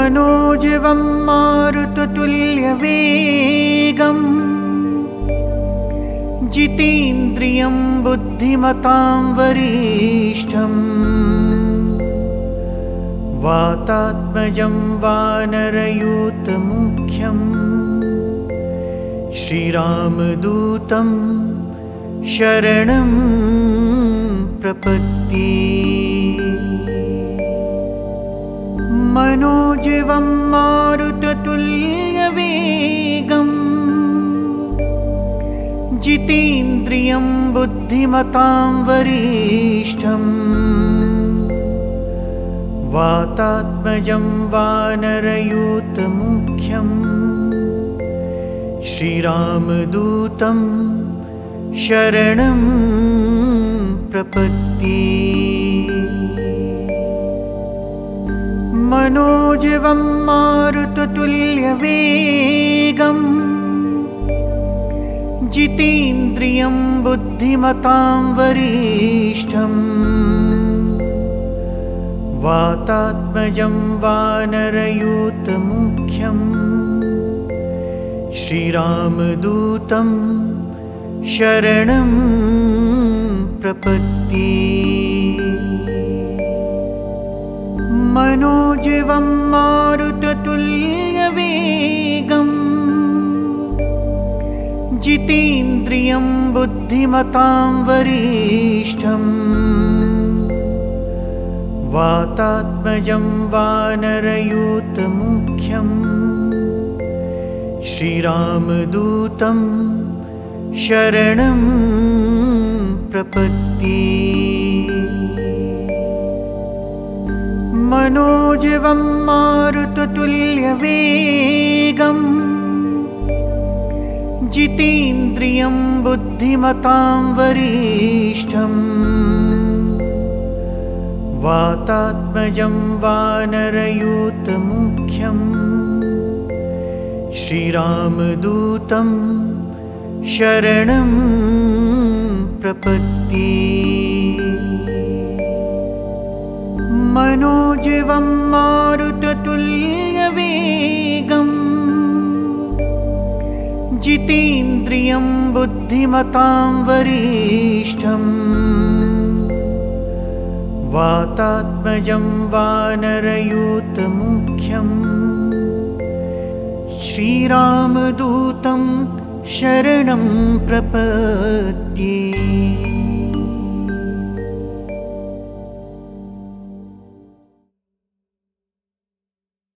मनोजवं मारुततुल्यवेगम्। जितेन्द्रियं बुद्धिमतां वरिष्ठम्। वातात्मजं वानरयूतमुख्यम् श्रीरामदूतं शरणं प्रपत्ति मनोजवं मारुततुल्यवेगम् जितेन्द्रियं बुद्धिमतां वरिष्ठम् वातात्मजं वानरयूतमुख्यम् श्रीरामदूतं शरणं प्रपत्ति मनोजवं मारुततुल्यवेगम्। जितेन्द्रियं बुद्धिमतां वरिष्ठम्। वातात्मजं वानरयूतमुख्यम् श्रीरामदूतं शरणं प्रपत्ति मनोजवं मारुततुल्यवेगम् जितेन्द्रियं बुद्धिमतां वरिष्ठम्। वातात्मजं वानरयूतमुख्यम् श्रीरामदूतं शरणं प्रपत्ति मनोजवं मारुततुल्यवेगम्। जितेन्द्रियं बुद्धिमतां वरिष्ठम्। वातात्मजं वानरयूतमुख्यम् श्रीरामदूतं शरणं प्रपत्ति मनोजवं मारुततुल्यवेगम् जितेन्द्रियं बुद्धिमतां वरिष्ठम्। वातात्मजं वानरयूतमुख्यम् श्रीरामदूतं शरणं प्रपद्ये